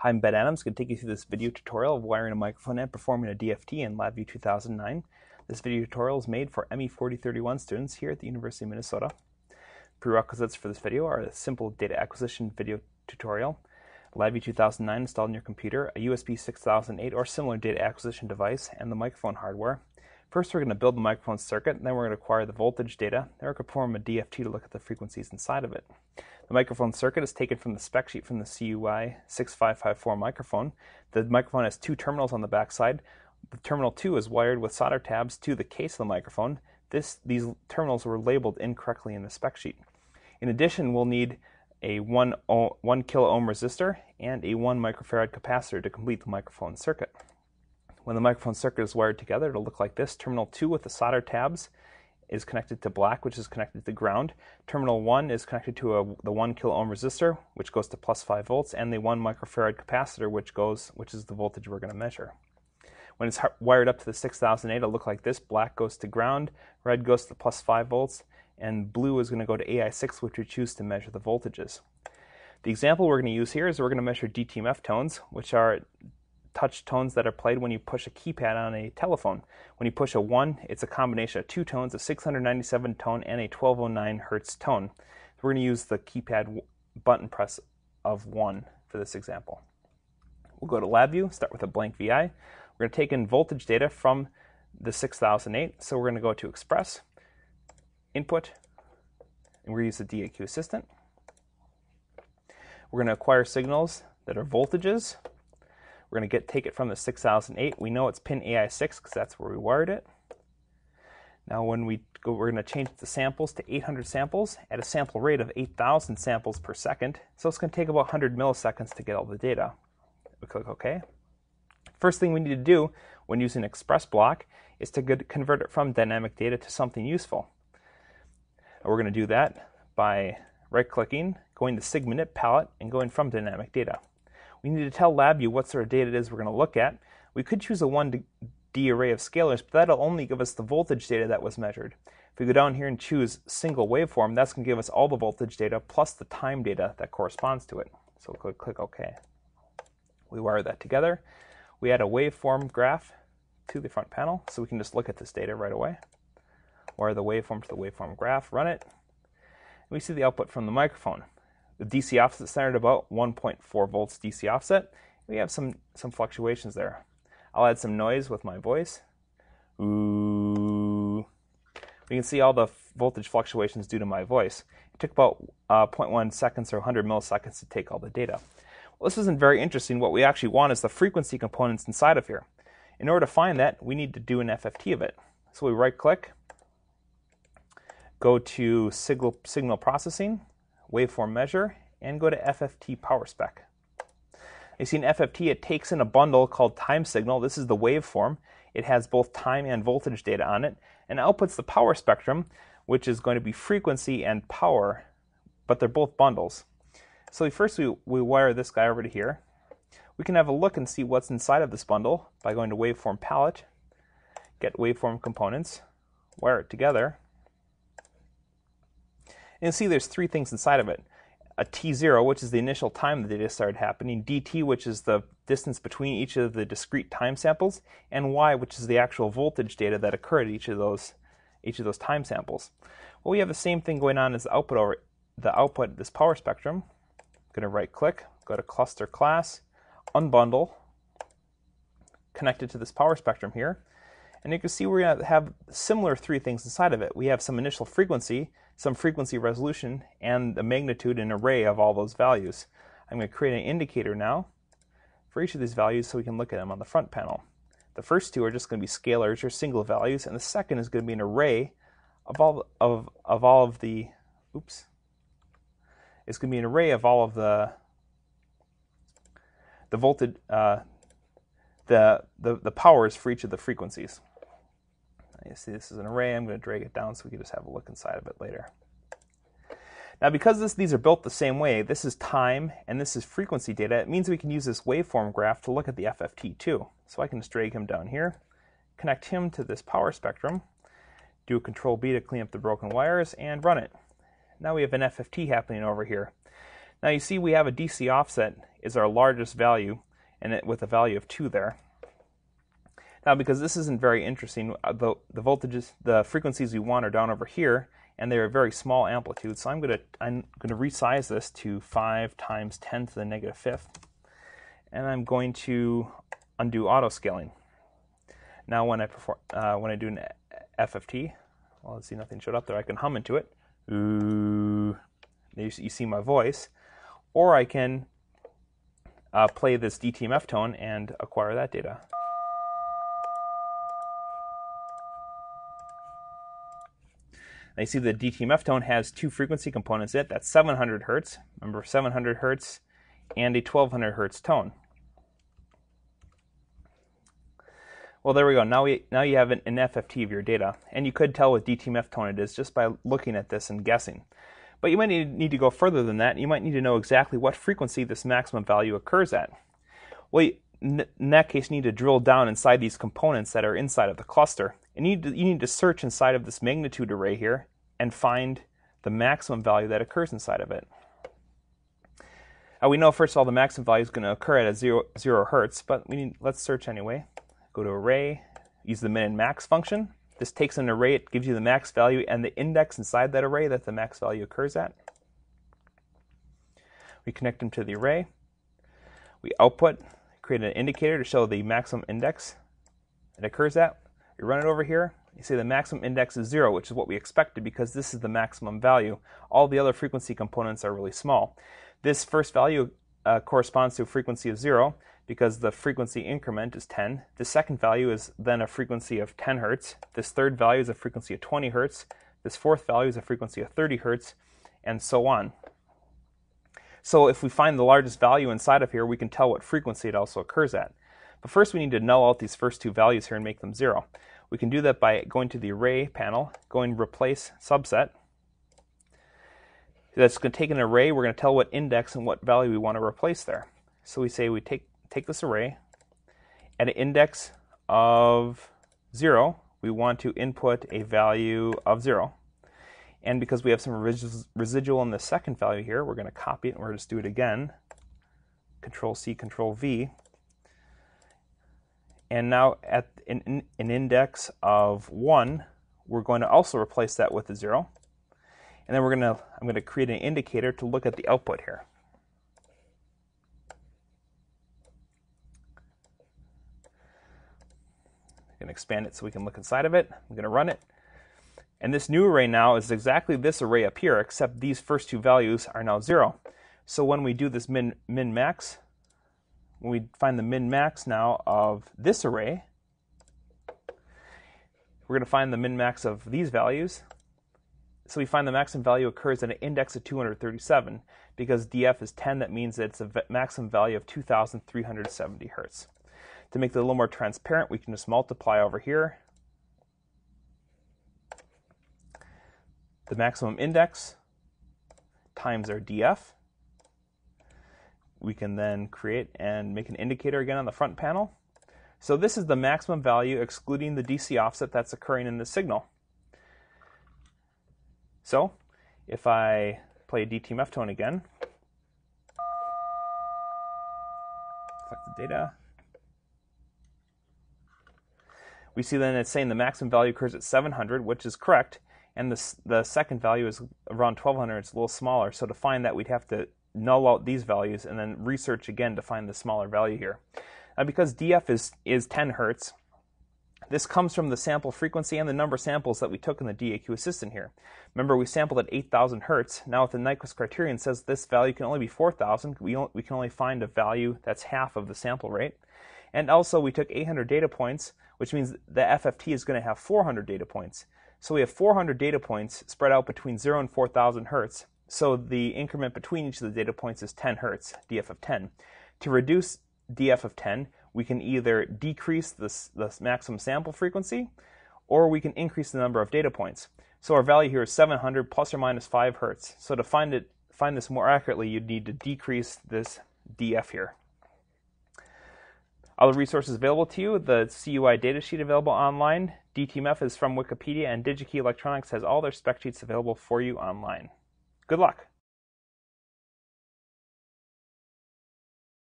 Hi, I'm Ben Adams. Going to take you through this video tutorial of wiring a microphone and performing a DFT in LabVIEW 2009. This video tutorial is made for ME 4031 students here at the University of Minnesota. Prerequisites for this video are a simple data acquisition video tutorial, LabVIEW 2009 installed on your computer, a USB 6008 or similar data acquisition device, and the microphone hardware. First, we're going to build the microphone circuit, and then we're going to acquire the voltage data, then we're going to perform a DFT to look at the frequencies inside of it. The microphone circuit is taken from the spec sheet from the CUI 6554 microphone. The microphone has two terminals on the backside. The terminal 2 is wired with solder tabs to the case of the microphone. This, these terminals were labeled incorrectly in the spec sheet. In addition, we'll need a 1, 1 kilo ohm resistor and a 1 microfarad capacitor to complete the microphone circuit. When the microphone circuit is wired together, it'll look like this. Terminal 2 with the solder tabs is connected to black, which is connected to ground. Terminal 1 is connected to a, the 1 kilo ohm resistor, which goes to plus 5 volts, and the 1 microfarad capacitor, which goes, which is the voltage we're going to measure. When it's wired up to the 6008, it'll look like this. Black goes to ground, red goes to plus 5 volts, and blue is going to go to AI6, which we choose to measure the voltages. The example we're going to use here is we're going to measure DTMF tones, which are touch tones that are played when you push a keypad on a telephone. When you push a 1, it's a combination of two tones, a 697 tone and a 1209 hertz tone. So we're going to use the keypad button press of 1 for this example. We'll go to LabVIEW, start with a blank VI. We're going to take in voltage data from the 6008. So we're going to go to Express, Input, and we're going to use the DAQ Assistant. We're going to acquire signals that are voltages. We're going to get take it from the 6008. We know it's pin AI6 because that's where we wired it. Now when we go, we're going to change the samples to 800 samples at a sample rate of 8,000 samples per second. So it's going to take about 100 milliseconds to get all the data. We click OK. First thing we need to do when using Express Block is to convert it from dynamic data to something useful. And we're going to do that by right-clicking, going to SigmaKnit palette, and going from dynamic data. We need to tell LabVIEW what sort of data it is we're going to look at. We could choose a 1D array of scalars, but that'll only give us the voltage data that was measured. If we go down here and choose single waveform, that's going to give us all the voltage data plus the time data that corresponds to it. So we'll click, click OK. We wire that together. We add a waveform graph to the front panel, so we can just look at this data right away. Wire the waveform to the waveform graph, run it. We see the output from the microphone. The DC offset centered about 1.4 volts DC offset. We have some, some fluctuations there. I'll add some noise with my voice. Ooh. We can see all the voltage fluctuations due to my voice. It took about uh, 0.1 seconds or 100 milliseconds to take all the data. Well, this isn't very interesting. What we actually want is the frequency components inside of here. In order to find that, we need to do an FFT of it. So we right click, go to signal, signal processing, waveform measure, and go to FFT power spec. You see in FFT, it takes in a bundle called time signal. This is the waveform. It has both time and voltage data on it, and outputs the power spectrum, which is going to be frequency and power, but they're both bundles. So first we, we wire this guy over to here. We can have a look and see what's inside of this bundle by going to waveform palette, get waveform components, wire it together, and see there's three things inside of it. A t0, which is the initial time the data started happening, dt, which is the distance between each of the discrete time samples, and y, which is the actual voltage data that occurred at each of those each of those time samples. Well, we have the same thing going on as the output over the output this power spectrum. I'm going to right click, go to cluster class, unbundle, connect it to this power spectrum here. And you can see we're going to have similar three things inside of it. We have some initial frequency, some frequency resolution, and the magnitude and array of all those values. I'm going to create an indicator now for each of these values so we can look at them on the front panel. The first two are just going to be scalars or single values, and the second is going to be an array of all of, of all of the oops. It's going to be an array of all of the the voltage uh, the, the the powers for each of the frequencies. You see this is an array. I'm going to drag it down so we can just have a look inside of it later. Now because this, these are built the same way, this is time and this is frequency data, it means we can use this waveform graph to look at the FFT too. So I can just drag him down here, connect him to this power spectrum, do a control B to clean up the broken wires, and run it. Now we have an FFT happening over here. Now you see we have a DC offset is our largest value, and it with a value of 2 there. Now because this isn't very interesting, uh, the, the voltages, the frequencies we want are down over here, and they're a very small amplitude, so I'm going to I'm going to resize this to 5 times 10 to the negative fifth, and I'm going to undo auto scaling. Now when I perform uh, when I do an FFT, well, let's see, nothing showed up there. I can hum into it. Ooh, you, you see my voice, or I can uh, play this DTMF tone and acquire that data. Now you see the DTMF tone has two frequency components in it. That's 700 hertz. Remember, 700 hertz and a 1200 hertz tone. Well, there we go. Now we now you have an, an FFT of your data, and you could tell what DTMF tone it is just by looking at this and guessing. But you might need, need to go further than that. You might need to know exactly what frequency this maximum value occurs at. Well, in that case, you need to drill down inside these components that are inside of the cluster. And you need to, you need to search inside of this magnitude array here and find the maximum value that occurs inside of it. Now we know, first of all, the maximum value is going to occur at a zero, zero hertz, but we need, let's search anyway go to array, use the min and max function. This takes an array, it gives you the max value and the index inside that array that the max value occurs at. We connect them to the array. We output, create an indicator to show the maximum index it occurs at. We run it over here. You see the maximum index is zero, which is what we expected because this is the maximum value. All the other frequency components are really small. This first value uh, corresponds to a frequency of zero because the frequency increment is 10. The second value is then a frequency of 10 hertz. This third value is a frequency of 20 hertz. This fourth value is a frequency of 30 hertz, and so on. So if we find the largest value inside of here, we can tell what frequency it also occurs at. But first we need to null out these first two values here and make them zero. We can do that by going to the array panel, going replace subset. That's going to take an array, we're going to tell what index and what value we want to replace there. So we say we take take this array, at an index of 0, we want to input a value of 0. And because we have some residual in the second value here, we're going to copy it and we're going to just do it again. Control C, Control V. And now at an, an index of 1, we're going to also replace that with a 0. And then we're going to, I'm going to create an indicator to look at the output here. I'm going to expand it so we can look inside of it. I'm going to run it. And this new array now is exactly this array up here, except these first two values are now 0. So when we do this min, min max, when we find the min max now of this array, we're going to find the min max of these values. So we find the maximum value occurs at an index of 237. Because df is 10, that means it's a maximum value of 2,370 hertz. To make it a little more transparent, we can just multiply over here the maximum index times our df. We can then create and make an indicator again on the front panel. So this is the maximum value excluding the DC offset that's occurring in the signal. So if I play a DTMF tone again, collect the data, we see then it's saying the maximum value occurs at 700, which is correct, and the, the second value is around 1200. It's a little smaller. So to find that, we'd have to null out these values and then research again to find the smaller value here. Now, because DF is, is 10 hertz, this comes from the sample frequency and the number of samples that we took in the DAQ assistant here. Remember, we sampled at 8,000 hertz. Now, if the Nyquist criterion says this value can only be 4,000. We, we can only find a value that's half of the sample rate. And also, we took 800 data points, which means the FFT is going to have 400 data points. So we have 400 data points spread out between 0 and 4,000 hertz. So the increment between each of the data points is 10 hertz, df of 10. To reduce df of 10, we can either decrease the, maximum sample frequency, or we can increase the number of data points. So our value here is 700 plus or minus 5 hertz. So to find it, find this more accurately, you'd need to decrease this df here. Other resources available to you, the CUI datasheet available online. DTMF is from Wikipedia, and DigiKey Electronics has all their spec sheets available for you online. Good luck!